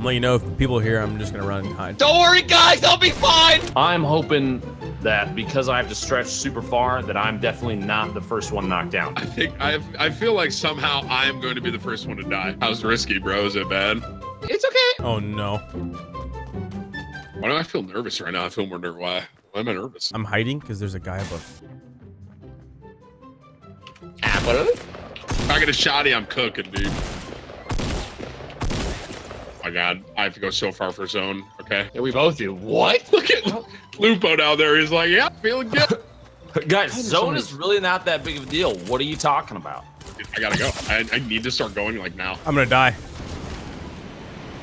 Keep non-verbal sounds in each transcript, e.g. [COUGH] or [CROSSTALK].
I'm letting you know if people are here, I'm just gonna run and hide. Don't worry, guys. I'll be fine. I'm hoping that because I have to stretch super far, that I'm definitely not the first one knocked down. I think I I feel like somehow I am going to be the first one to die. How's risky, bro? Is it bad? It's okay. Oh no. Why do I feel nervous right now? I feel more nervous. Why? Why am I nervous? I'm hiding because there's a guy above. Ah, what? If I get a shotty, I'm cooking, dude. My god, I have to go so far for zone. Okay. Yeah, we both do. What? Look at Lupo down there. He's like, yeah, feeling good. [LAUGHS] Guys, zone is really not that big of a deal. What are you talking about? I gotta go. I, I need to start going like now. I'm gonna die.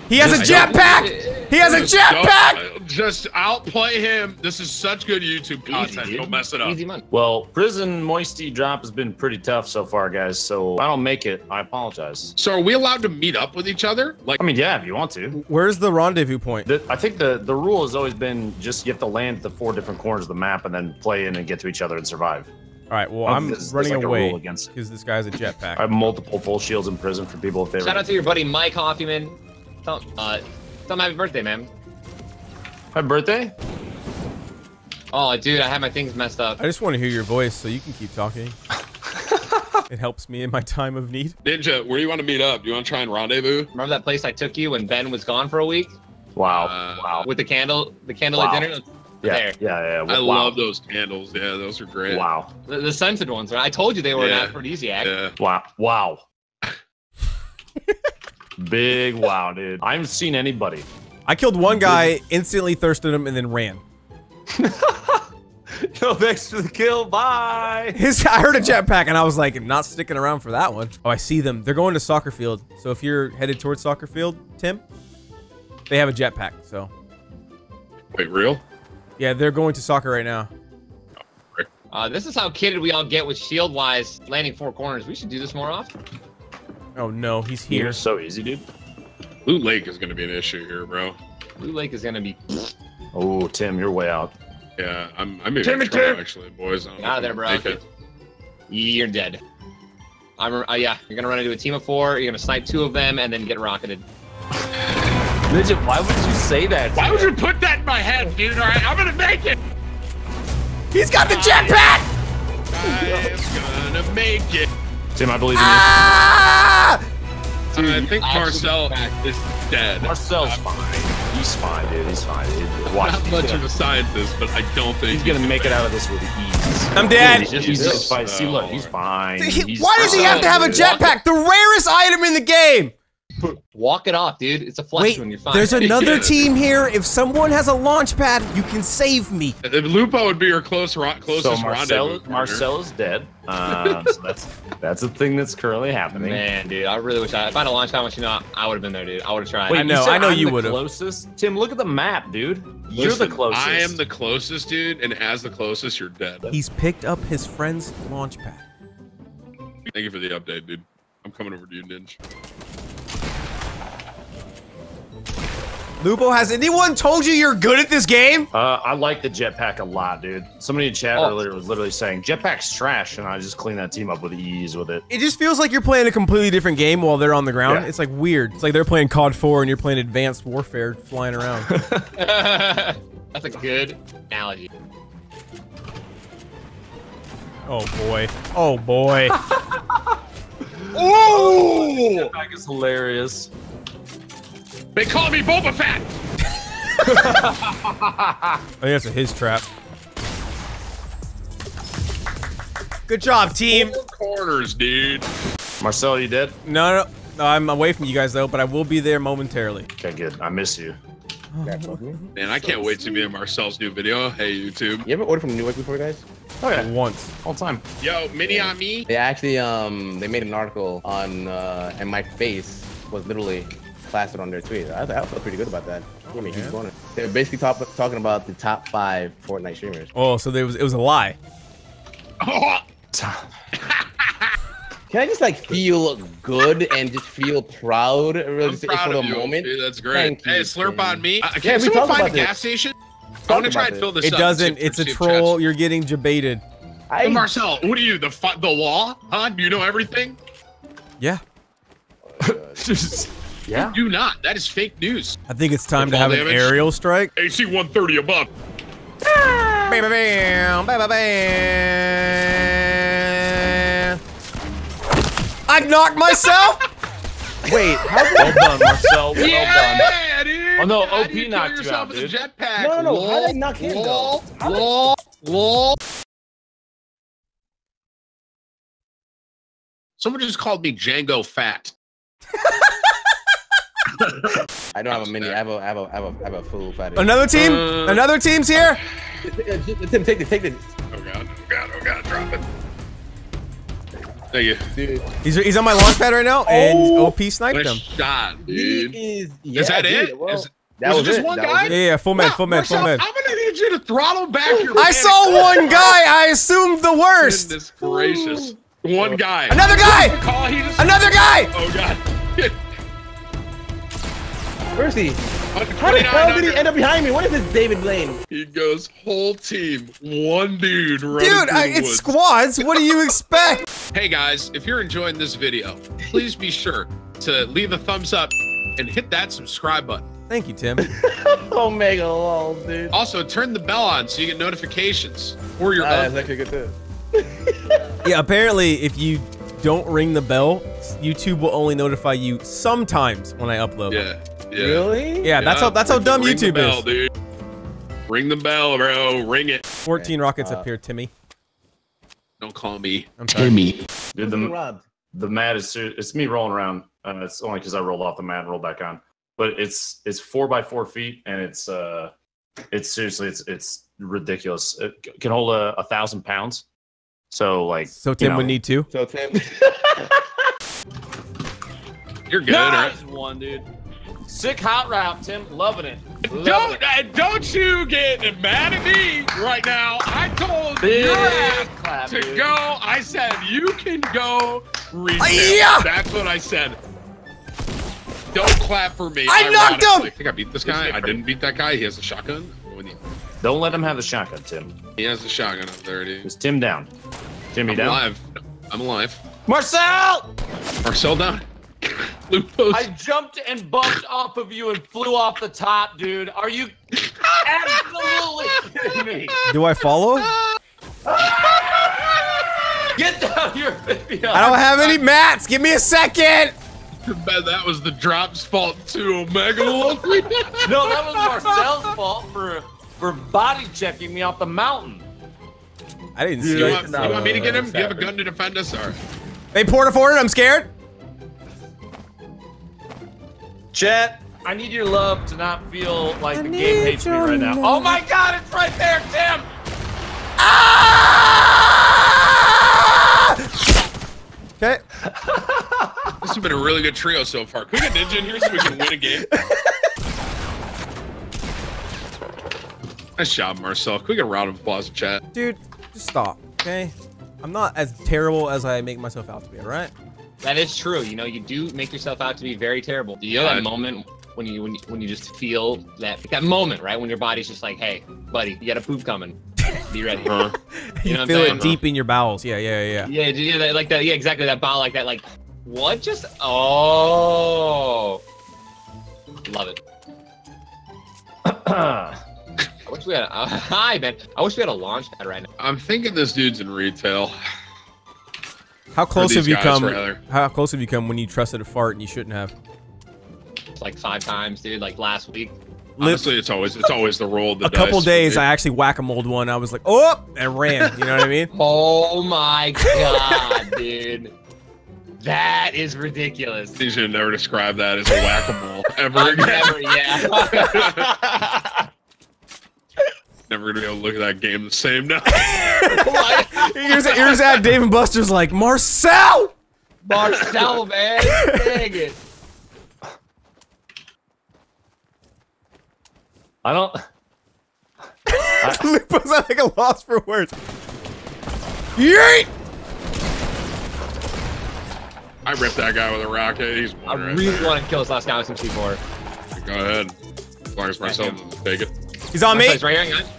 He has a jetpack! He has a jetpack! Uh, just outplay him. This is such good YouTube content. dude. Don't mess it up. Easy money. Well, prison moisty drop has been pretty tough so far, guys. So if I don't make it, I apologize. So are we allowed to meet up with each other? Like, I mean, yeah, if you want to. Where's the rendezvous point? The, I think the the rule has always been just you have to land at the four different corners of the map and then play in and get to each other and survive. All right, well, I'm there's- there's running like away rule against it. because this guy's a jetpack. I have multiple full shields in prison for people if they. Shout out to your buddy Mike Hoffman. Tell him, uh, tell him happy birthday, man. Happy birthday! Oh, dude, I had my things messed up. I just want to hear your voice so you can keep talking. [LAUGHS] it helps me in my time of need. Ninja, where do you want to meet up? Do you want to try and rendezvous? Remember that place I took you when Ben was gone for a week Wow, Uh, wow, with the candle, the candlelight Wow. dinner? yeah, There. yeah, yeah. I wow. love those candles. Yeah, those are great. Wow, The, the scented ones, right? I told you they were Yeah. an aphrodisiac. Yeah. wow, wow. [LAUGHS] Big wow, dude. I haven't seen anybody. I killed one guy, instantly thirsted him, and then ran. [LAUGHS] No thanks for the kill. Bye. His, I heard a jetpack, and I was like, not sticking around for that one. Oh, I see them. They're going to soccer field. So if you're headed towards soccer field, Tim, they have a jetpack. So Wait, real? yeah, they're going to soccer right now. Uh, this is how kidded we all get with shield wise landing four corners. We should do this more often. Oh no, he's Here, here. so easy, dude. Loot Lake is going to be an issue here, bro. Loot Lake is gonna be Oh, Tim, you're way out. Yeah, I'm. I'm in Timmy trouble Tim. actually, boys. I Out of there, bro. gonna make it. you're dead. I'm uh, yeah. You're gonna run into a team of four. You're gonna snipe two of them and then get rocketed. [LAUGHS] Midget, why would you say that? Why would you put that in my head, dude? All right, I'm gonna make it. He's got the jetpack! I'm gonna make it. Tim, I believe in you. Ah! I think Marcel is dead. Marcel's fine. He's fine, dude. He's fine. Dude. Watch. Not much gonna, of a scientist, but I don't think he's gonna make it out of this with ease. I'm dead. He's just, He's he's just just fine. See, look, he's fine. He- He's why does he have to have a jetpack? The rarest item in the game. Walk it off, dude. It's a flex Wait, when you're fine. there's another Yeah. team here. If someone has a launch pad, you can save me. If Lupo would be your close, ro- So closest Marcel, rendezvous. Marcel is dead. Um, so that's that's a thing that's currently happening. Man, dude, I really wish I if I had a launch time machine, I, I would have been there, dude. I would have tried. Wait, I know, said I know I'm you the would've. Closest, Tim. Look at the map, dude. You're Listen, the closest. I am the closest, dude, and as the closest, you're dead. He's picked up his friend's launch pad. Thank you for the update, dude. I'm coming over to you, Ninja. Lupo, has anyone told you you're good at this game? Uh, I like the jetpack a lot, dude. Somebody in chat Oh. earlier was literally saying jetpack's trash, and I just clean that team up with ease with it. It just feels like you're playing a completely different game while they're on the ground. Yeah. It's like weird. It's like they're playing COD 4 and you're playing Advanced Warfare flying around. [LAUGHS] [LAUGHS] That's a good analogy. oh boy. Oh boy. [LAUGHS] Ooh! Jetpack is hilarious. They call me Boba Fett. [LAUGHS] I think that's a his trap. Good job, team. Four corners, dude. Marcel, you dead? No, no, no, I'm away from you guys though, but I will be there momentarily. Okay, good. I miss you. Man, I can't wait to be in Marcel's new video. Hey, YouTube. You ever ordered from Newark before, guys? Oh yeah, Once. all the time. Yo, mini on me. They actually um they made an article on uh and my face was literally plastered on their tweet. I, I felt pretty good about that. Give me a huge bonus. They were basically talk, talking about the top five Fortnite streamers. Oh, so there was it was a lie. Oh, [LAUGHS] Can I just like feel good and just feel proud, really, I'm just proud for the you, moment? dude. That's great. Thank hey, you, slurp Tim. on me. Uh, can Yeah, someone talked find a about this. gas station? I want to try and fill this. this It up. doesn't. See It's a troll. chats- You're getting debated. I, Hey, Marcel, what are you? The fu- the law? Huh? Do you know everything? Yeah. [LAUGHS] Yeah. Do not. That is fake news. I think it's time to Fall have an aerial strike. AC 130 above. Bam, bam, bam, bam, bam, bam. I knocked myself. [LAUGHS] Wait, how Well done, Marcel. Well done. Dude. Oh, no, How OP do you knocked you yourself out, with a dude. Jetpack. No, no, no. How did I knock him, lol, though? Lol, lol. Someone just called me Jango Fett. [LAUGHS] I don't have a mini. I have a, I have a, I have a, I have a full fat. Another team. Uh, Another team's here. Tim, take this, take this. Oh god, oh god, oh god, drop it. Thank you. Dude, He's he's on my launch pad right now, and Oh. OP sniped him. shot, dude. is. Is yeah, that dude, it? well, Is- that was was, it just it. one that guy? Yeah, yeah, full med, full med, full Marcel, med. I'm gonna need you to throttle back your. I saw one guy. I assumed the worst. Goodness gracious. One guy. Another guy! was the Call he just. Another guy. Oh god. [LAUGHS] Where's he? How the hell did he end up behind me? What is this David Blaine? He goes whole team, one dude running Dude, I, the it's woods. squads. What do you [LAUGHS] expect? Hey guys, if you're enjoying this video, please be sure to leave a thumbs up and hit that subscribe button. Thank you, Tim. [LAUGHS] Omega lol, dude. Also, turn the bell on so you get notifications or your Ah, own. that's actually good too. [LAUGHS] Yeah, apparently, if you don't ring the bell, YouTube will only notify you sometimes when I upload. Yeah, yeah. Really? Yeah, that's how that's how Ring- dumb ring the YouTube bell, is. dude. Ring the bell, bro. Ring it. 14 rockets Uh, up here, Timmy. Don't call me I'm sorry. Timmy. Getting Dude, the, robbed. the mat is it's me rolling around. Uh, it's only because I rolled off the mat and rolled back on. But it's it's four by four feet and it's uh it's seriously it's it's ridiculous. It can hold a, a thousand pounds. So like So you Tim know, would need two. So Tim. You're good, right? One, dude. Sick hot route, Tim. Loving it. Loving Don't it. uh, don't you get mad at me right now. I told Big your ass clap, to dude. go. I said you can go retail. That's what I said. Don't clap for me. I knocked him! I think I beat this guy. I didn't beat that guy. He has a shotgun. Don't let him have the shotgun, Tim. he has a shotgun up there, dude. Is Tim down? Timmy I'm down. alive. I'm alive. Marcel! Marcel down. Lupos. I jumped and bumped off of you and flew off the top, dude. Are you absolutely kidding me? Do I follow? Get down here, baby. I don't have any mats. Give me a second. bet that was the drop's fault too, Omega. Wolfie. [LAUGHS] No, that was Marcel's fault for for body checking me off the mountain. I didn't see you, it. want, you want me to get him? Do you have a gun to defend us? Or They poured a forward. I'm scared. Chet, I need your love to not feel like I the game hates me your right now. love. Oh my god, it's right there, Tim! Ah! Okay. [LAUGHS] this has been a really good trio so far. Can we get Ninja in here so we can win a game? Nice job, Marcel. Can we get a round of applause in chat? Dude, just stop. Okay. I'm not as terrible as I make myself out to be. All right. That is true. You know, you do make yourself out to be very terrible. You know that moment when you when you, when you just feel that that moment, right? When your body's just like, "Hey, buddy, you got a poop coming. Be ready." Uh, [LAUGHS] You, know what I'm feel saying? it deep in your bowels. Yeah, yeah, yeah. Yeah, yeah, that- like that. Yeah, exactly. That bow, like that. Like, what? Just oh, love it. [CLEARS THROAT] I wish we had. A, uh, [LAUGHS] hi, man. I wish we had a launch pad right now. I'm thinking this dude's in retail. How close have you come? rather. How close have you come when you trusted a fart and you shouldn't have? Like five times, dude. Like last week. Li- Honestly, it's always it's always the roll of the a couple dice for days, me. I actually whack a mold one. I was like, oh, and ran. You know what I mean? [LAUGHS] Oh my god, [LAUGHS] dude. That is ridiculous. You should never describe that as a whack-a-mole [LAUGHS] ever again. never, yeah. Never gonna be able to look at that game the same now. [LAUGHS] here's, here's that Dave and Buster's like, Marcel! Marcel, [LAUGHS] man. Dang it. I don't. [LAUGHS] Lupo's at like a loss for words. Yeet! I ripped that guy with a rocket. He's I right really there. want to kill this last guy with some C4. Go ahead. As long as Marcel doesn't take it. He's on me. Marcel's right here, guys.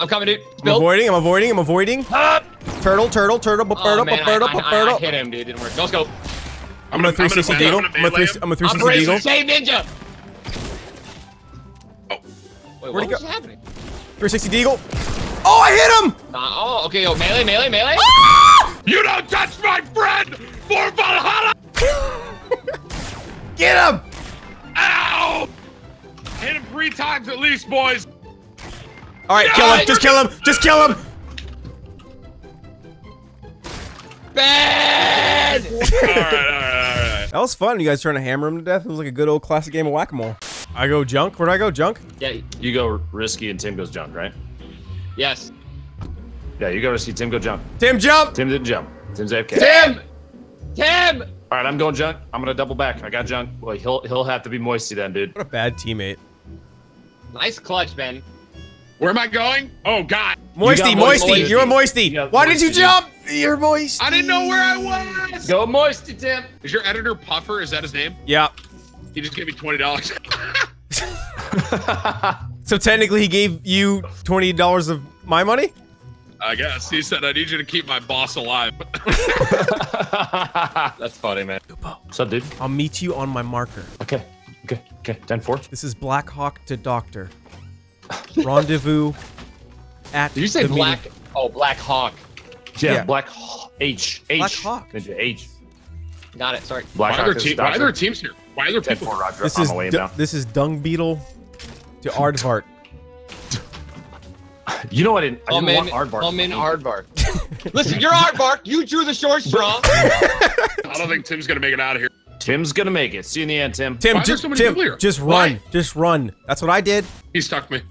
I'm coming, dude. I'm avoiding, I'm avoiding, I'm avoiding. Turtle, turtle, turtle, Oh, turtle, man, turtle, I, I, I turtle. hit him, dude. Didn't work. Let's go. I'm gonna 360 melee- deagle. I'm I'm gonna gonna 360 I'm gonna 360 Operation deagle. Save Ninja. Oh. Wait, Where'd what he was go? happening? 360 deagle. Oh, I hit him! Nah, oh, okay. Oh, melee, melee, melee. Ah! You don't touch my friend for Valhalla! [LAUGHS] Get him! Ow! Hit him three times at least, boys. All right, kill him. Just kill him. Just kill him. Bad. [LAUGHS] all right, all right, all right. That was fun. You guys trying to hammer him to death. It was like a good old classic game of whack-a-mole. I go junk. Where'd I go? Junk? Yeah. You go risky and Tim goes junk, right? Yes. Yeah, you go risky. Tim go junk. Tim, jump! Tim didn't jump. Tim's AFK. Tim. Tim. All right, I'm going junk. I'm gonna double back. I got junk. Well, he'll he'll have to be moisty then, dude. What a bad teammate. Nice clutch, Ben. Where am I going? Oh God, Moisty, moisty, moisty. you're a moisty. You got Why did you jump? You're moisty. I didn't know where I was. Go moisty, Tim. Is your editor Puffer? Is that his name? Yeah. He just gave me twenty dollars. [LAUGHS] So technically, he gave you twenty dollars of my money. I guess he said I need you to keep my boss alive. [LAUGHS] That's funny, man. What's up, dude? I'll meet you on my marker. Okay, okay, okay. Ten four. This is Black Hawk to Doctor. Rendezvous at. Did you say the black? meeting. Oh, Black Hawk. Yeah, Yeah. Black H H. Black Hawk. Ninja H. Got it. Sorry. Black why, are there Hawk is te- why are there teams here? Why are there people? Roger. This on is the way this is Dung Beetle to Aardvark. [LAUGHS] You know, I didn't. I Come didn't in. want Aardvark. Come in, Aardvark. Listen, you're Aardvark. You drew the short straw. [LAUGHS] I don't think Tim's gonna make it out of here. Tim's gonna make it. See you in the end, Tim. Tim, Why are there just, so Tim, people here? just Why? run, just run. That's what I did. He stuck me.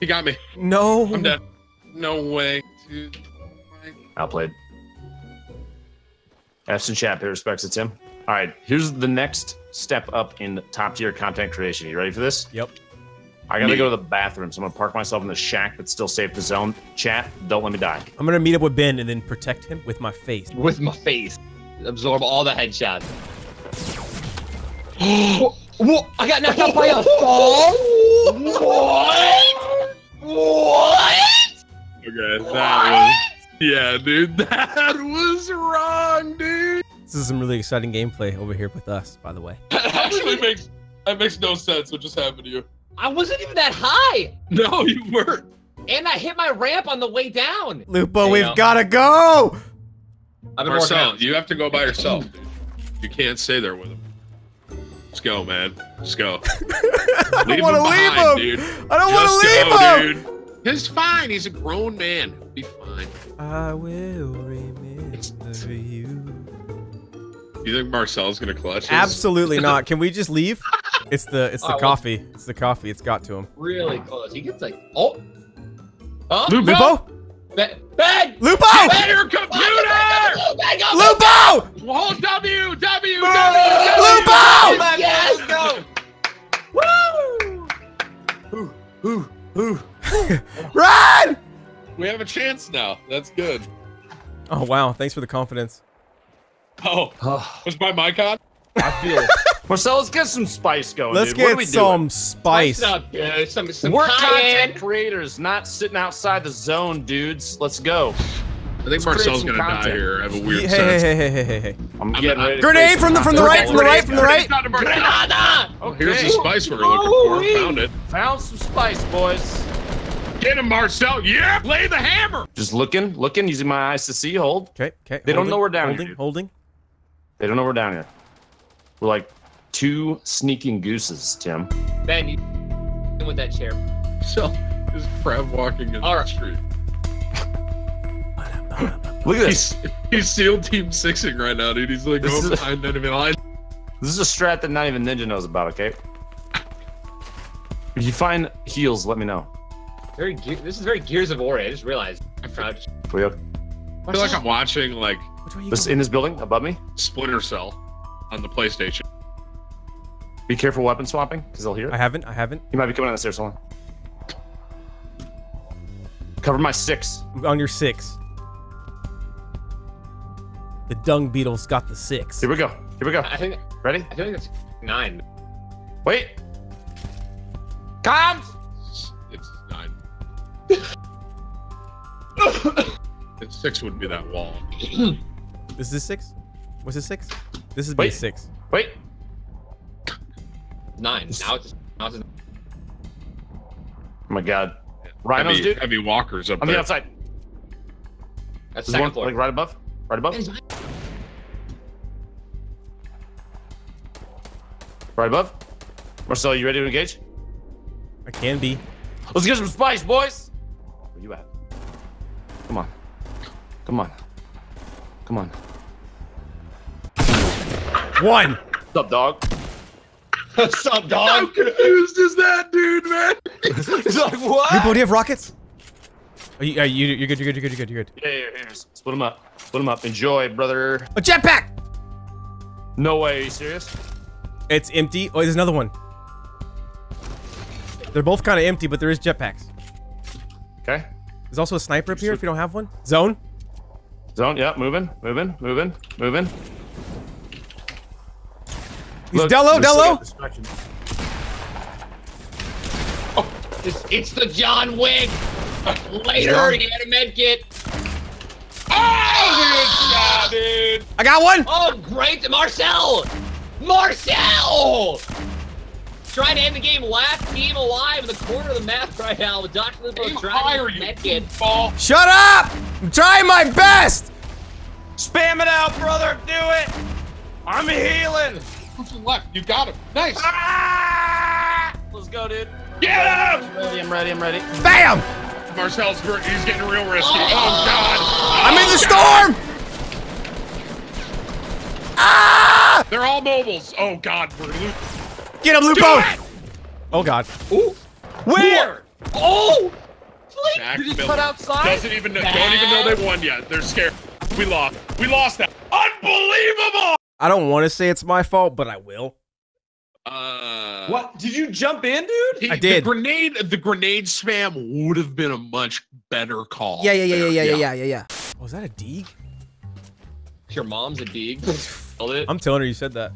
He got me. No, I'm dead. No way, dude. Outplayed. F's and chat, pay respects to Tim. All right, here's the next step up in top tier content creation. You ready for this? Yep. I gotta Me. go to the bathroom, so I'm gonna park myself in the shack that's still safe to zone. Chat, don't let me die. I'm gonna meet up with Ben and then protect him with my face. With my face. Absorb all the headshots. [GASPS] Whoa, I got knocked out by a [LAUGHS] fall? What? What? Okay, that was. Yeah, dude, [LAUGHS] that was wrong, dude. This is some really exciting gameplay over here with us, by the way. [LAUGHS] That actually makes that makes no sense. What just happened to you? I wasn't even that high. [LAUGHS] No, you weren't. And I hit my ramp on the way down. Lupo, you we've gotta go. I've been working Marcel, you have to go by yourself, dude. You can't stay there with him. Let's go, man. Let's go. [LAUGHS] I don't want to leave him. dude. I don't Just want to leave go, him. dude. He's fine. He's a grown man. He'll be fine. I will remember you. You think Marcel's gonna clutch? this? Absolutely not. [LAUGHS] Can we just leave? It's the it's the Oh, well- coffee. It's the coffee. It's got to him. really close. He gets like, oh. Huh? Lupo? Ben! Ben! Lupo! Better computer! Lupo! Hold W, W, W, Lupo! Oh yes, go! Woo! [LAUGHS] Run! We have a chance now. That's good. Oh wow! Thanks for the confidence. Oh, oh. was by my mic on? I feel. Marcel, let's get some spice going. Let's dude. what are get we some doing? spice. Spice up, dude. Some, some We're cayenne. content creators, not sitting outside the zone, dudes. Let's go. I think Let's Marcel's gonna die here. I have a weird hey, sense. hey, hey, hey, hey, hey! I'm, I'm- getting ready. Grenade from the- from the right, from the right, from the right. Not to Marcel. Granada! Oh, here's the spice we were looking for. Found it. Found some spice, boys. Get him, Marcel. Yeah, lay the hammer. Just looking, looking, using my eyes to see. Hold. Okay, okay. They don't know we're down here, Holding, holding. They don't know we're down here. We're like two sneaking gooses, Tim. Ben, you with that chair. So is crab walking in All the right. street. Look at this. He's he's SEAL Team Sixing right now, dude. He's like This over is- behind enemy line. This is a strat that not even Ninja knows about, okay? If you find heals, let me know. Very ge- this is very Gears of War. I just realized. I crouched. We have I feel like I'm watching like Which way you this in this building above me. Splinter Cell on the PlayStation. Be careful weapon swapping, because they'll hear it. I haven't. I haven't. He might be coming down the stairs. Hold on. Cover my six. On your six. The dung beetle's got the six. Here we go. Here we go. I think Ready? I think it's nine. Wait. Comms. [COUGHS] It's nine. it's six would be that wall. This is six. What's this six? This is Wait. base six. Wait. Nine. Now it's now it's Oh my god. Rhinos, heavy, dude. heavy walkers up On the there. outside. that's There's second one floor. like right above. Right above. Right above. Marcel, you ready to engage? I can be. Let's get some spice, boys. Where you at? Come on. Come on. Come on. One. What's up, dog? [LAUGHS] What's up, How confused is that dude, man? [LAUGHS] He's like, what? Repo, do you have rockets? Are you, are you, you're good, you're good, you're good, you're good, you're good. Yeah, yeah, yeah. Split them up. Split them up. Enjoy, brother. A jetpack! No way. Are you serious? It's empty. Oh, there's another one. They're both kind of empty, but there is jetpacks. Okay. There's also a sniper up here if you don't have one. Zone. Zone. Yeah. Moving. Moving. Moving. Moving. He's Look, Dello, we still Dello. got. Oh, it's, it's the John Wick. Later, John? he had a med kit. Oh, good job, dude. I got one. Oh, great, Marcel! Marcel! Trying to end the game last team alive in the corner of the map right now with Dr. Lupo Aim trying higher, to you med kit. ball. Shut up! I'm trying my best. Spam it out, brother. Do it. I'm healing. Who's the left? You got him. Nice. Ah! Let's go, dude. Get him! I'm Ready. I'm ready. I'm ready. Bam! Marcel's he's getting real risky. Oh, God. I'm in the God. storm. Ah! They're all mobiles. Oh, God. We're lo- Get him, Do Lupo. Oh God. Ooh. Where? Oh! Jack You just Miller cut outside? Doesn't even know, don't even know they won yet. They're scared. We lost. We lost that. Unbelievable. I don't want to say it's my fault, but I will. Uh, What? Did you jump in, dude? he- I did. The grenade, the grenade spam would have been a much better call. Yeah, yeah, yeah, yeah, there. yeah, yeah, yeah, yeah, yeah. Was that a dig? Your mom's a dig. [LAUGHS] I'm telling her you said that.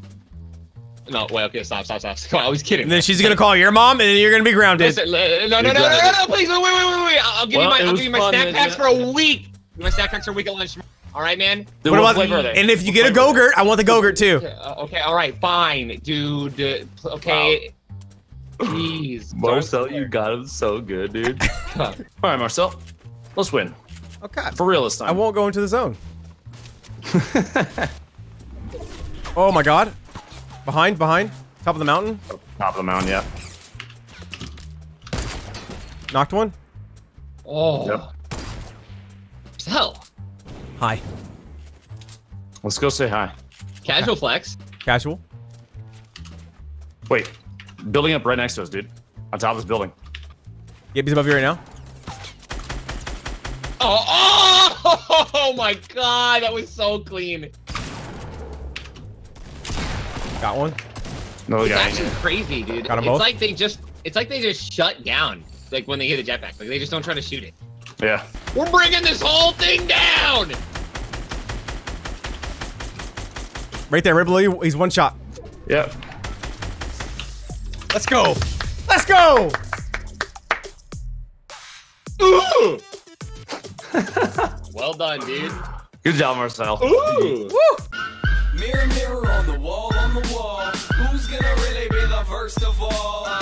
No, wait, okay, stop, stop, stop. Come on, I was kidding. And then she's gonna call your mom, and then you're gonna be grounded. Listen, li- no, no, no, no, no, no, please, wait, wait, wait, wait. I'll, I'll give Well, you my, I'll give you my snack packs for a week. My snack packs for a week at lunch. All right, man. Dude, What about? flavor are they? And if you What get a flavor are they? Go-Gurt, I want the Go-Gurt too. Uh, okay, all right, fine, dude. Uh, pl- okay. Please. [LAUGHS] Marcel, you got him so good, dude. [LAUGHS] All right, Marcel. Let's win. Okay. For real this time. I won't go into the zone. [LAUGHS] oh my God. Behind, behind, top of the mountain. Top of the mountain, yeah. Knocked one. Oh. Yep. So, Hi. Let's go say hi. casual flex. Casual. Wait. Building up right next to us, dude. On top of this building. Yep, he's above you right now. Oh, oh, [LAUGHS] oh my god, that was so clean. Got one. No It's guy. actually crazy, dude. Got 'em it's both? like they just, it's like they just shut down, like when they hit a jetpack. Like they just don't try to shoot it. Yeah. We're bringing this whole thing down. Right there, right below you. He's one shot. Yep. Let's go. Let's go. [LAUGHS] Well done, dude. Good job, Marcel. Ooh. Mirror, mirror on the wall, on the wall. Who's gonna really be the first of all?